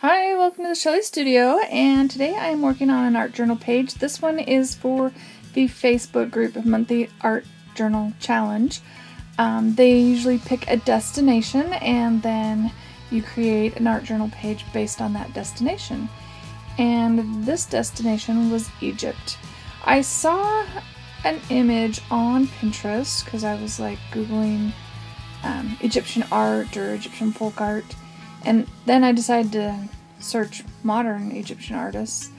Hi, welcome to the Shelley Studio, and today I am working on an art journal page. This one is for the Facebook group Monthly Art Journal Challenge. Um, they usually pick a destination and then you create an art journal page based on that destination. And this destination was Egypt. I saw an image on Pinterest because I was like Googling um, Egyptian art or Egyptian folk art and then I decided to search modern Egyptian artists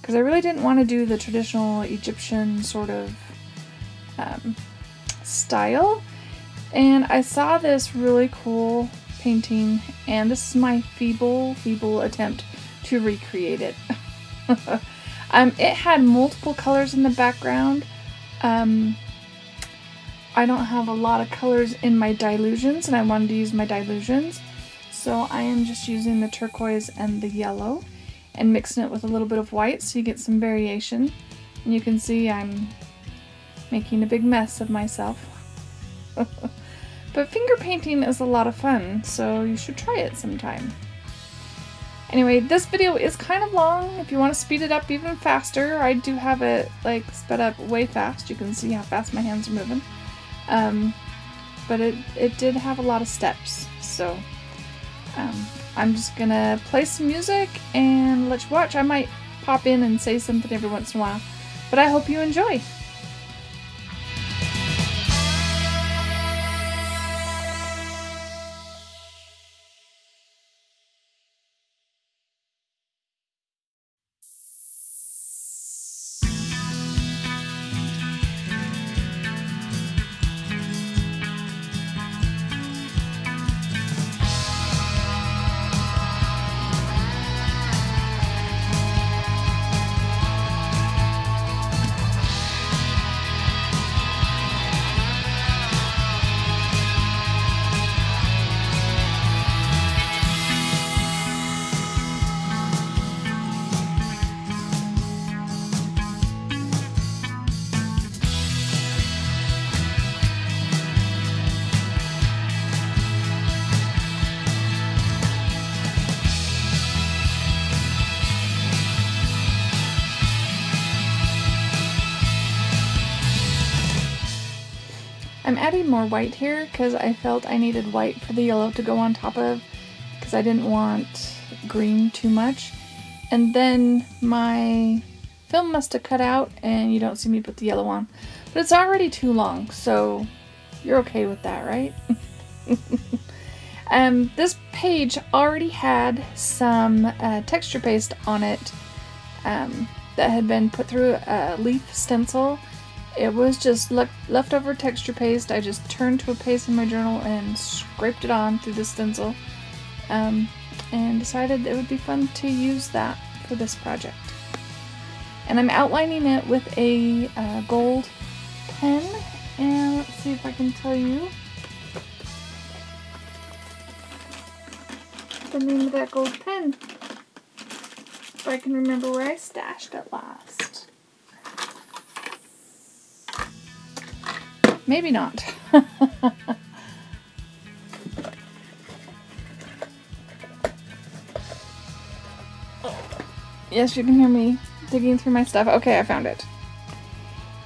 because I really didn't want to do the traditional Egyptian sort of um, style. And I saw this really cool painting, and this is my feeble, feeble attempt to recreate it. um, it had multiple colors in the background. Um, I don't have a lot of colors in my Dylusions, and I wanted to use my Dylusions. So I am just using the turquoise and the yellow and mixing it with a little bit of white so you get some variation. And you can see I'm making a big mess of myself. but finger painting is a lot of fun, so you should try it sometime. Anyway, this video is kind of long. If you want to speed it up even faster, I do have it like sped up way fast. You can see how fast my hands are moving. Um, but it, it did have a lot of steps, so um, I'm just gonna play some music and let you watch. I might pop in and say something every once in a while, but I hope you enjoy. I'm adding more white here because I felt I needed white for the yellow to go on top of because I didn't want green too much. And then my film must have cut out and you don't see me put the yellow on. But it's already too long, so you're okay with that, right? um, this page already had some uh, texture paste on it um, that had been put through a leaf stencil it was just le leftover texture paste. I just turned to a paste in my journal and scraped it on through the stencil. Um, and decided it would be fun to use that for this project. And I'm outlining it with a uh, gold pen. And let's see if I can tell you the name of that gold pen. If I can remember where I stashed it last. Maybe not. yes, you can hear me digging through my stuff. Okay, I found it.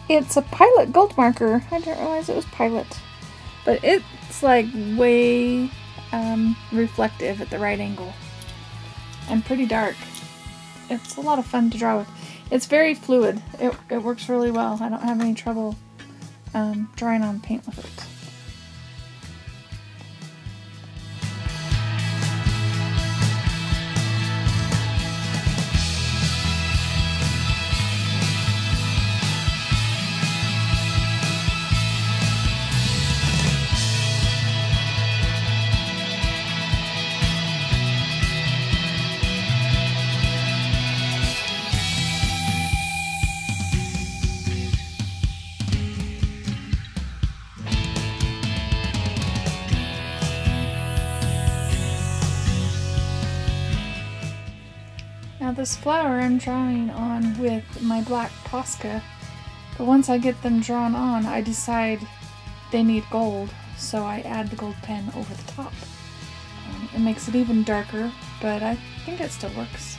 It's a Pilot gold marker. I didn't realize it was Pilot. But it's like way um, reflective at the right angle. And pretty dark. It's a lot of fun to draw with. It's very fluid. It, it works really well. I don't have any trouble um, drawing on paint with it. This flower I'm drawing on with my black Posca, but once I get them drawn on, I decide they need gold, so I add the gold pen over the top. Um, it makes it even darker, but I think it still works.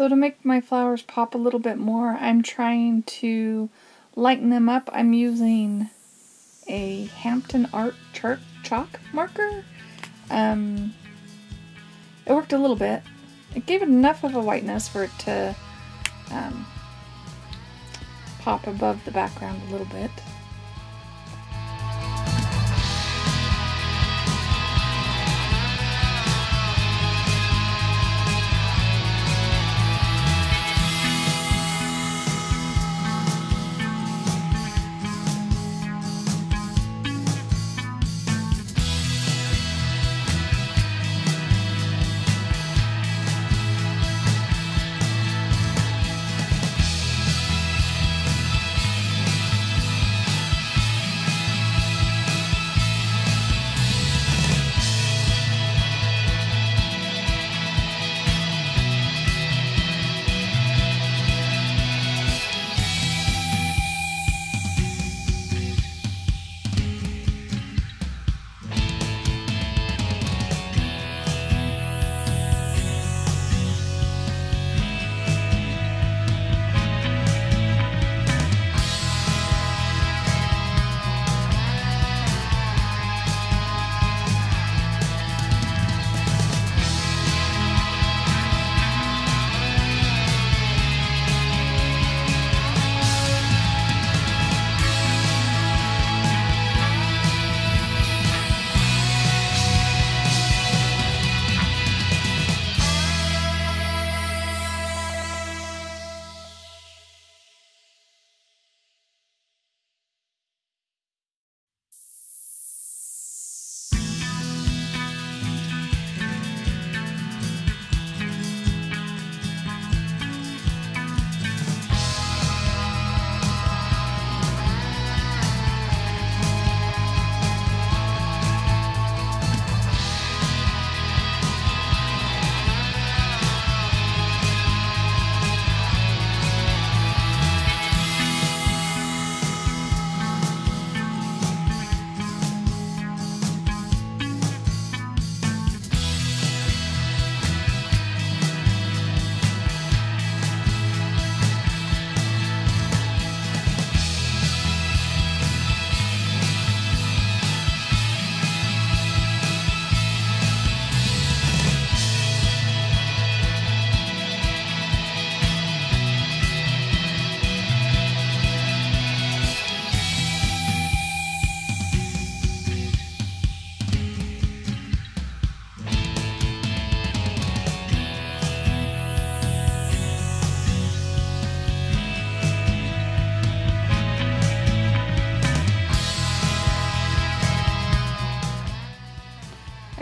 So to make my flowers pop a little bit more, I'm trying to lighten them up. I'm using a Hampton Art chalk marker. Um, it worked a little bit. It gave it enough of a whiteness for it to um, pop above the background a little bit.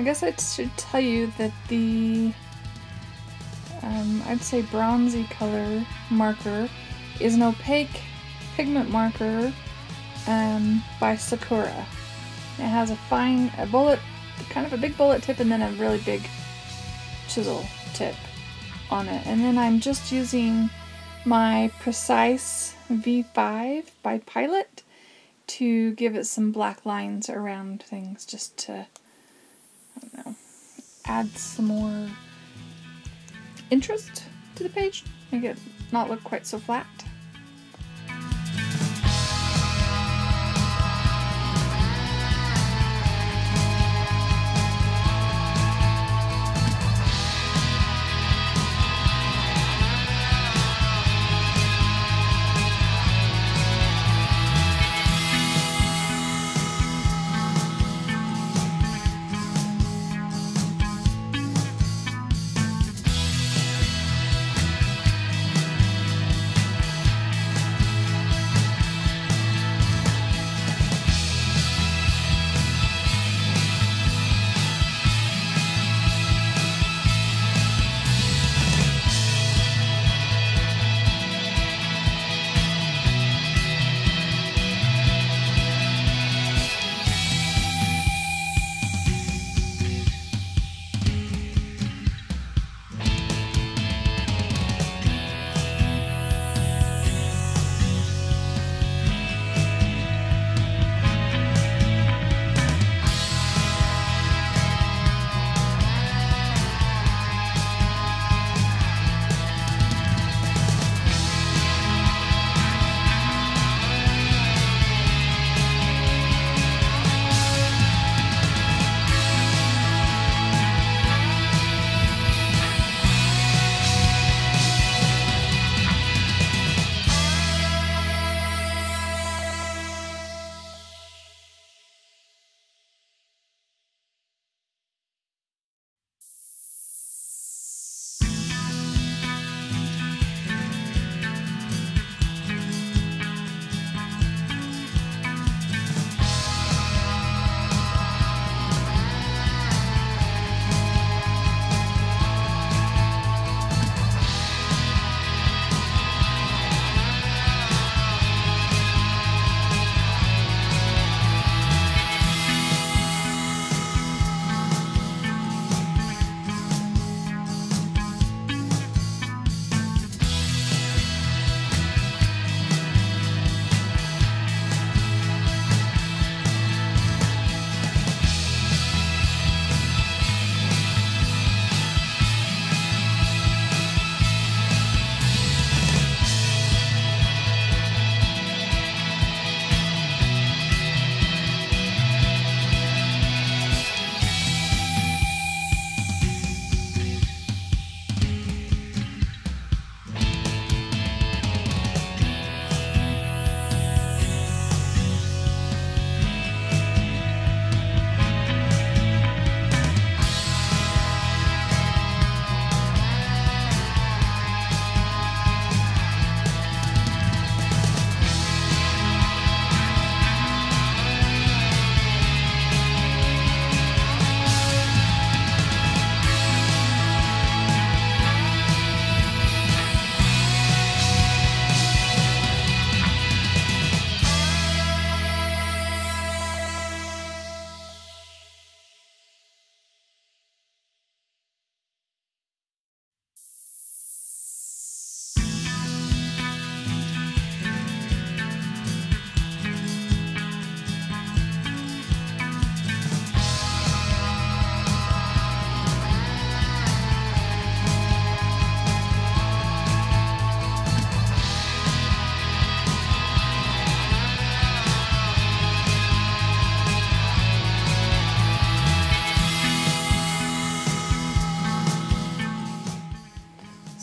Guess I should tell you that the, um, I'd say bronzy color marker is an opaque pigment marker um, by Sakura. It has a fine, a bullet, kind of a big bullet tip and then a really big chisel tip on it. And then I'm just using my Precise V5 by Pilot to give it some black lines around things just to, Don't know, add some more interest to the page, make it not look quite so flat.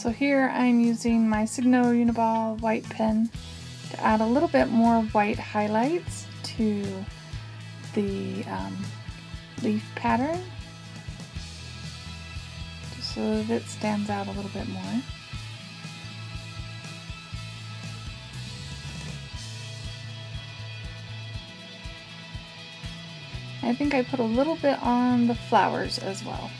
So here I'm using my Signo Uniball white pen to add a little bit more white highlights to the um, leaf pattern just so that it stands out a little bit more. I think I put a little bit on the flowers as well.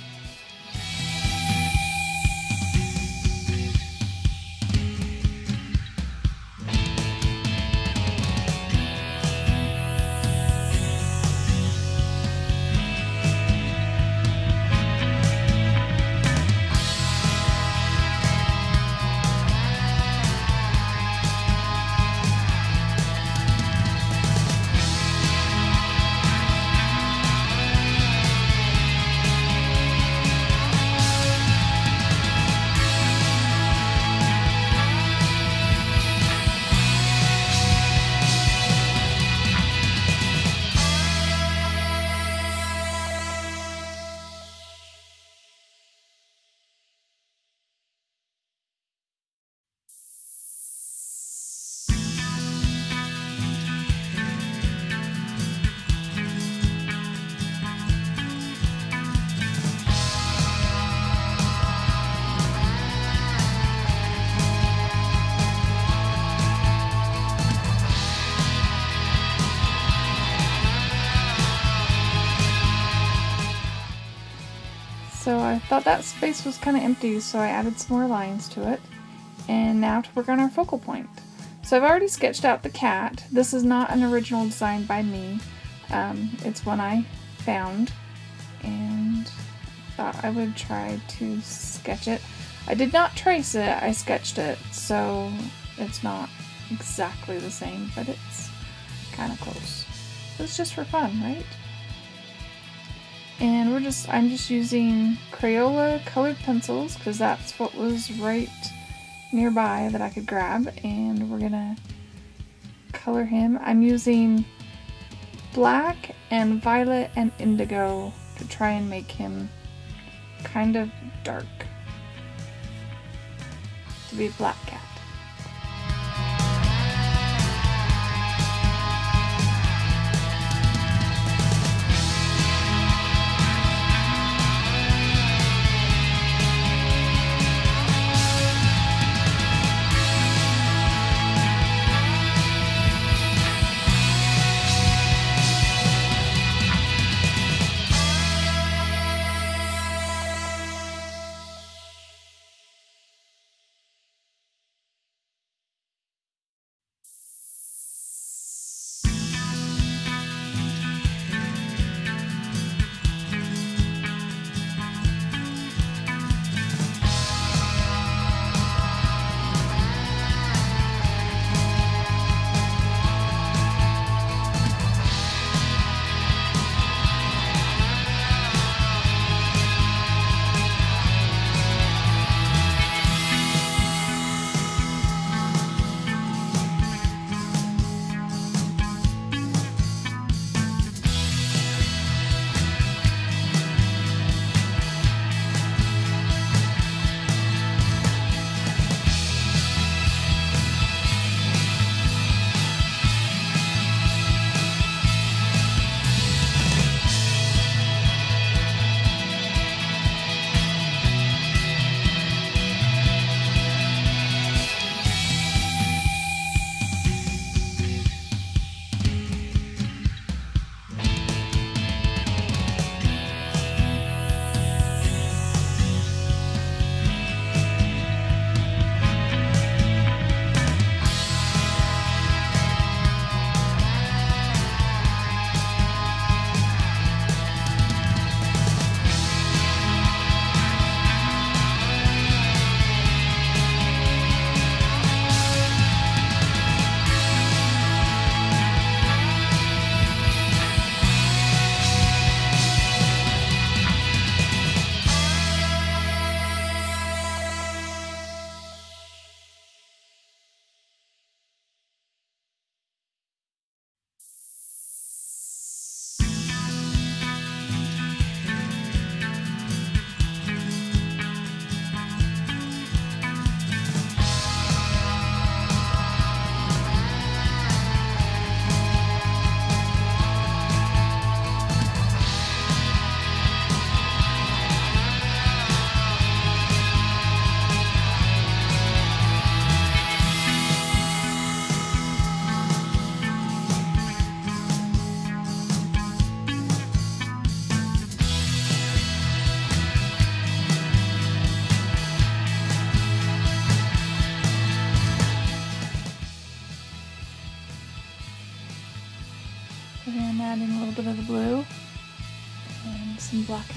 So I thought that space was kind of empty, so I added some more lines to it. And now to work on our focal point. So I've already sketched out the cat. This is not an original design by me. Um, it's one I found and thought I would try to sketch it. I did not trace it, I sketched it, so it's not exactly the same, but it's kind of close. It's just for fun, right? And we're just I'm just using Crayola colored pencils because that's what was right nearby that I could grab and we're gonna color him. I'm using black and violet and indigo to try and make him kind of dark to be a black cat.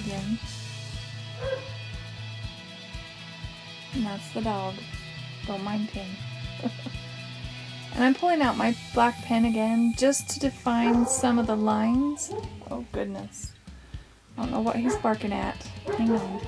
Again. And that's the dog. Don't mind him. and I'm pulling out my black pen again just to define some of the lines. Oh goodness. I don't know what he's barking at. Hang on.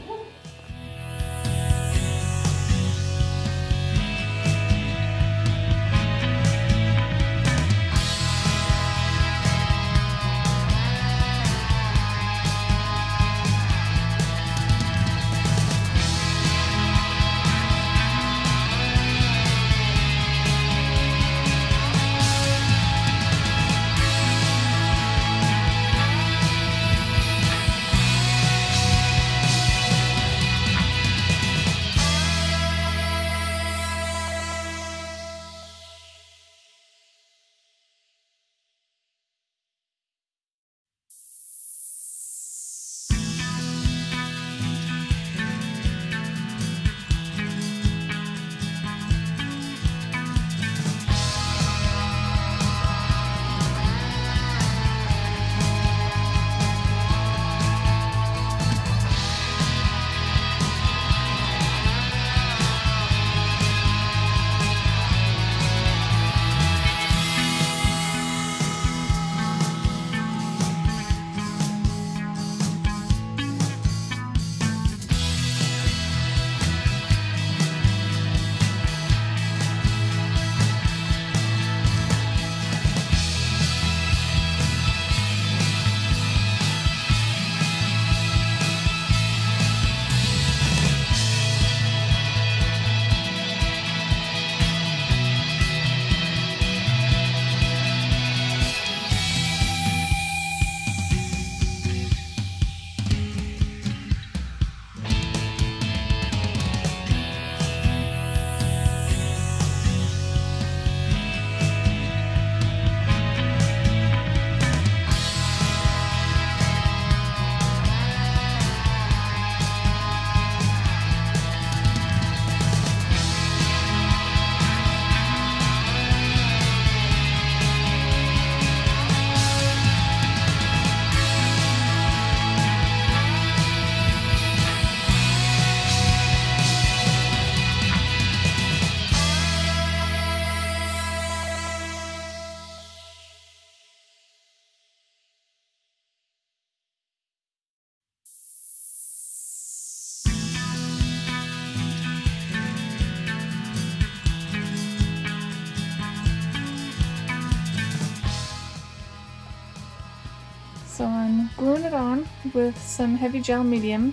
So I'm gluing it on with some heavy gel medium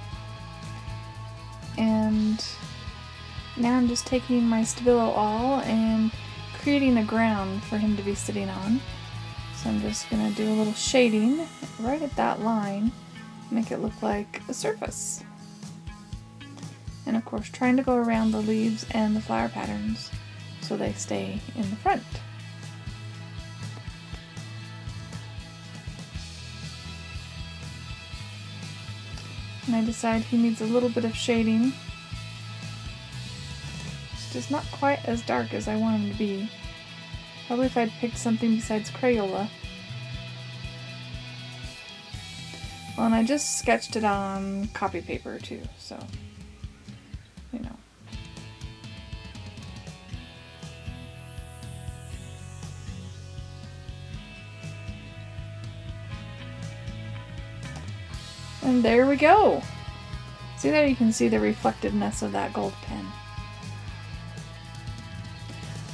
and now I'm just taking my Stabilo All and creating a ground for him to be sitting on. So I'm just going to do a little shading right at that line, make it look like a surface. And of course trying to go around the leaves and the flower patterns so they stay in the front. And I decide he needs a little bit of shading. It's just not quite as dark as I want him to be. Probably if I'd picked something besides Crayola. Well, and I just sketched it on copy paper too, so, And there we go. See there you can see the reflectiveness of that gold pen.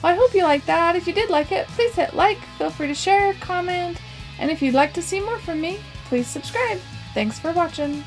Well, I hope you liked that. If you did like it, please hit like, feel free to share, comment, and if you'd like to see more from me, please subscribe. Thanks for watching.